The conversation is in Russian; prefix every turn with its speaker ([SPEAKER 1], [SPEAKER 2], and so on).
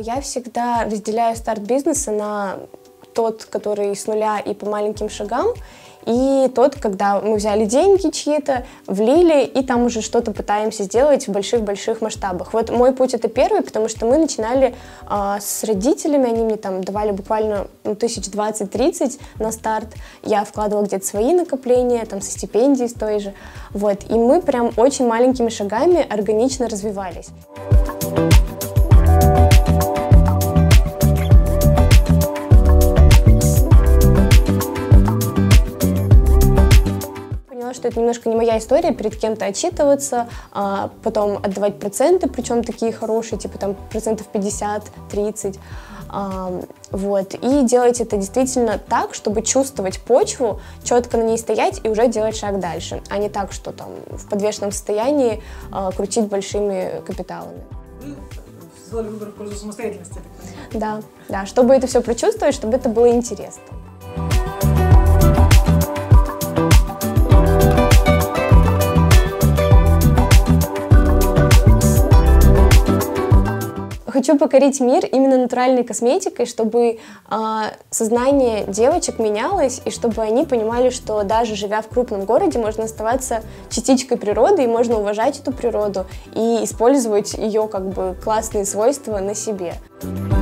[SPEAKER 1] Я всегда разделяю старт бизнеса на тот, который с нуля и по маленьким шагам, и тот, когда мы взяли деньги чьи-то, влили, и там уже что-то пытаемся сделать в больших-больших масштабах. Вот мой путь это первый, потому что мы начинали а, с родителями, они мне там давали буквально ну, тысяч двадцать-тридцать на старт. Я вкладывала где-то свои накопления, там со стипендии с той же. Вот, и мы прям очень маленькими шагами органично развивались. Что это немножко не моя история, перед кем-то отчитываться, а потом отдавать проценты, причем такие хорошие, типа там процентов 50-30. А, вот, и делать это действительно так, чтобы чувствовать почву, четко на ней стоять и уже делать шаг дальше, а не так, что там в подвешенном состоянии а, крутить большими капиталами.
[SPEAKER 2] Вы сделали выбор в пользу самостоятельности,
[SPEAKER 1] Да, да, чтобы это все прочувствовать, чтобы это было интересно. Хочу покорить мир именно натуральной косметикой, чтобы э, сознание девочек менялось, и чтобы они понимали, что даже живя в крупном городе, можно оставаться частичкой природы, и можно уважать эту природу и использовать ее как бы классные свойства на себе. Thank